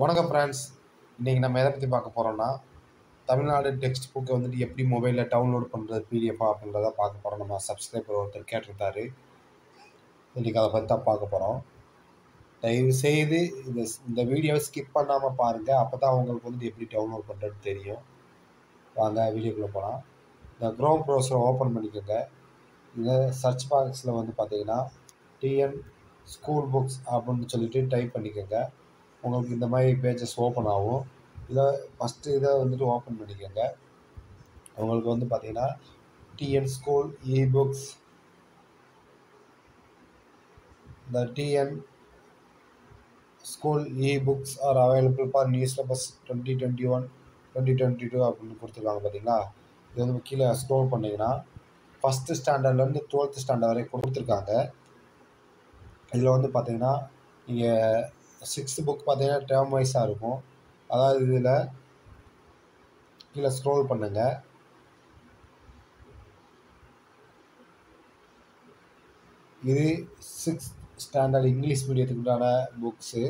வணக்கம் ஃப்ரெண்ட்ஸ் இன்றைக்கி நம்ம எதை பற்றி பார்க்க போகிறோம்னா தமிழ்நாடு டெக்ஸ்ட் புக்கை வந்துட்டு எப்படி மொபைலில் டவுன்லோட் பண்ணுறது பிடிஎஃபா அப்படின்றத பார்க்க போகிறோம் நம்ம சப்ஸ்கிரைபர் ஒருத்தர் கேட்டிருந்தாரு. இன்றைக்கி அதை பற்றி தான் பார்க்க போகிறோம் தயவு செய்து இந்த இந்த வீடியோவை ஸ்கிப் பண்ணாமல் பாருங்கள் அப்போ தான் அவங்களுக்கு வந்துட்டு எப்படி டவுன்லோட் பண்ணுறதுன்னு தெரியும். வாங்க வீடியோக்குள்ளே போகலாம் இந்த க்ரோம் ப்ரௌசரை ஓப்பன் பண்ணிக்கோங்க. இதை சர்ச் பாக்ஸில் வந்து பார்த்தீங்கன்னா டிஎன் ஸ்கூல் புக்ஸ் அப்படின்னு சொல்லிட்டு டைப் பண்ணிக்கோங்க. உங்களுக்கு இந்த மாதிரி பேஜஸ் ஓப்பன் ஆகும். இதை ஃபஸ்ட்டு இதை வந்துட்டு ஓப்பன் பண்ணிக்கோங்க. உங்களுக்கு வந்து பார்த்தீங்கன்னா டிஎன் ஸ்கூல் இ புக்ஸ் இந்த TN school e books are available for e-books are available for newspapers 2021 2022 அப்படின்னு கொடுத்துருக்காங்க பார்த்தீங்களா? இது வந்து கீழே ஸ்க்ரோல் பண்ணிங்கன்னா ஃபஸ்ட்டு ஸ்டாண்டர்ட்லேருந்து டுவெல்த் ஸ்டாண்டர்ட் வரைக்கும் கொடுத்துருக்காங்க. இதில் வந்து பார்த்தீங்கன்னா நீங்கள் சிக்ஸ்த்து புக் பார்த்தீங்கன்னா டேர்ம் வைஸாக இருக்கும். அதாவது இதில் கீழே ஸ்க்ரோல் பண்ணுங்கள் இது சிக்ஸ்த் ஸ்டாண்டர்ட் இங்கிலீஷ் மீடியத்துக்கு உண்டான புக்ஸு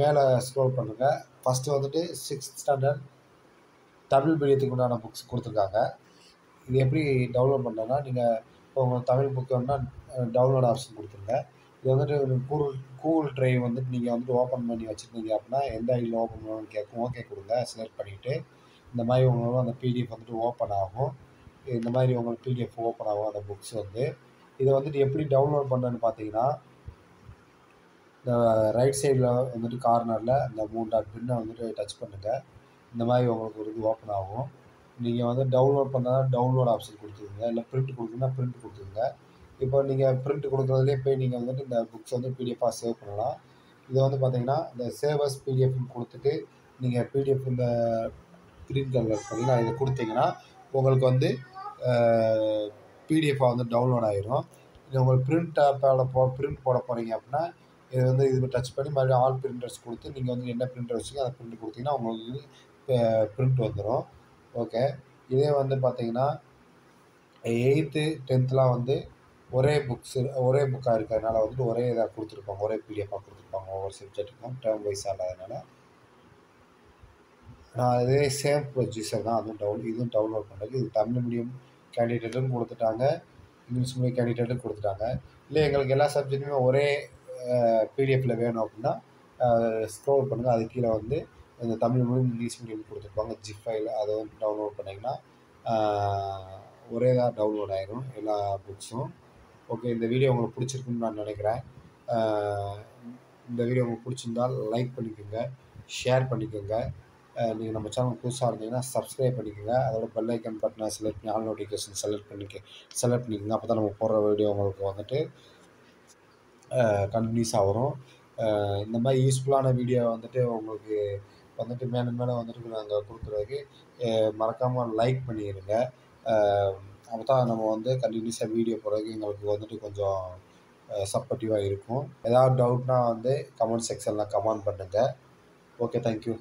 மேலே ஸ்க்ரோல் பண்ணுங்கள் ஃபஸ்ட்டு வந்துட்டு சிக்ஸ்த் ஸ்டாண்டர்ட் தமிழ் மீடியத்துக்கு உண்டான புக்ஸ் கொடுத்துருக்காங்க. இது எப்படி டவுன்லோட் பண்ணுறதுனா நீங்கள் இப்போ உங்களுக்கு தமிழ் புக் வேணுன்னா டவுன்லோட் ஆப்ஷன் கொடுத்துருங்க. இது வந்துட்டு கூகுள் கூகுள் ட்ரைவ் வந்துட்டு நீங்கள் வந்துட்டு ஓப்பன் பண்ணி வச்சுருந்தீங்க அப்படின்னா எந்த ஐடியில் ஓப்பன் பண்ணணும்னு கேட்கும் ஓகே கொடுங்க செலக்ட் பண்ணிவிட்டு இந்த மாதிரி உங்களுக்கு அந்த பிடிஎஃப் வந்துட்டு ஓப்பன் ஆகும். இந்த மாதிரி உங்களுக்கு பிடிஎஃப் ஓப்பன் ஆகும் அந்த புக்ஸ் வந்து. இதை வந்துட்டு எப்படி டவுன்லோட் பண்ணுறேன்னு பார்த்தீங்கன்னா இந்த ரைட் சைடில் வந்துட்டு கார்னரில் இந்த மூணு டாட் பின்னை வந்துட்டு டச் பண்ணுங்கள் இந்த மாதிரி உங்களுக்கு ஒரு இது ஓப்பன் ஆகும். நீங்கள் வந்து டவுன்லோட் பண்ணால் டவுன்லோட் ஆப்ஷன் கொடுத்துருங்க. இல்லை பிரிண்ட் கொடுக்குன்னா பிரிண்ட் கொடுத்துருங்க. இப்போ நீங்கள் பிரிண்ட் கொடுக்குறதுலேயே போய் நீங்கள் வந்துட்டு இந்த புக்ஸ் வந்து பிடிஎஃபாக சேவ் பண்ணலாம். இதை வந்து பார்த்தீங்கன்னா இந்த சேவர்ஸ் பிடிஎஃப்னு கொடுத்துட்டு நீங்கள் பிடிஎஃப் இந்த க்ரீன் கலர் பார்த்தீங்கன்னா இதை கொடுத்தீங்கன்னா உங்களுக்கு வந்து பிடிஎஃபாக வந்து டவுன்லோட் ஆகிரும் இது உங்களுக்கு பிரிண்ட் ஆப்பில் போ பிரிண்ட் போட போகிறீங்க அப்படின்னா இது வந்து இது டச் பண்ணி மறுபடியும் ஆல் பிரிண்டர்ஸ் கொடுத்து நீங்கள் வந்து என்ன பிரிண்டர் வச்சுக்கோ அந்த பிரிண்ட் கொடுத்தீங்கன்னா உங்களுக்கு பிரிண்ட் வந்துடும் ஓகே இதே வந்து பார்த்தீங்கன்னா எயித்து டென்த்துலாம் வந்து ஒரே புக்ஸ் ஒரே புக்காக இருக்கிறதுனால வந்துட்டு ஒரே இதாக கொடுத்துருப்பாங்க. ஒரே பிடிஎஃபாக கொடுத்துருப்பாங்க. ஒவ்வொரு சப்ஜெக்ட்டுக்கும் டேர்ம் வைஸ் இல்லாதனால நான் இதே சேம் ப்ரொசீஜர் தான் அதுவும் டவுன் இதுவும் டவுன்லோட் பண்ணுறது இது தமிழ் மீடியம் கேண்டிடேட்டும் கொடுத்துட்டாங்க. இங்கிலீஷ் மீடியம் கேண்டிடேட்டும் கொடுத்துட்டாங்க. இல்லை எங்களுக்கு எல்லா சப்ஜெக்ட்டுமே ஒரே பிடிஎஃப்பில் வேணும் அப்படின்னா ஸ்க்ரோல் பண்ணுங்கள் அது கீழே வந்து இந்த தமிழ் மீடியம் இங்கிலீஷ் மீடியம் கொடுத்துருப்பாங்க. ஜிப் ஃபைல் அதை வந்து டவுன்லோட் பண்ணிங்கன்னா ஒரே தான் டவுன்லோட் ஆயிரும். எல்லா புக்ஸும் ஓகே இந்த வீடியோ உங்களுக்கு பிடிச்சிருக்குன்னு நான் நினைக்கிறேன். இந்த வீடியோ உங்களுக்கு பிடிச்சிருந்தால் லைக் பண்ணிக்கோங்க ஷேர் பண்ணிக்கோங்க. நீங்கள் நம்ம சேனல் புதுசாக இருந்தீங்கன்னா சப்ஸ்கிரைப் பண்ணிக்கோங்க. அதோட பெல் ஐக்கன் பட்டனை செலக்ட் பண்ணி ஆல் நோட்டிஃபிகேஷன் செலக்ட் பண்ணிக்க செலக்ட் பண்ணிக்கோங்க. அப்போ தான் நம்ம போடுற வீடியோ உங்களுக்கு வந்துட்டு கண்டினியூஸாக வரும். இந்த மாதிரி யூஸ்ஃபுல்லான வீடியோ வந்துட்டு உங்களுக்கு வந்துட்டு மேலும் மேலே வந்துட்டு நாங்கள் கொடுக்குறதுக்கு மறக்காமல் லைக் பண்ணிடுங்க அப்போ தான் நம்ம வந்து கண்டினியூஸாக வீடியோ போடுறதுக்கு எங்களுக்கு வந்துட்டு கொஞ்சம் சப்போர்ட்டிவாக இருக்கும். ஏதாவது டவுட்னால் வந்து கமெண்ட் செக்ஷனில் கமெண்ட் பண்ணுங்கள் ஓகே தேங்க்யூ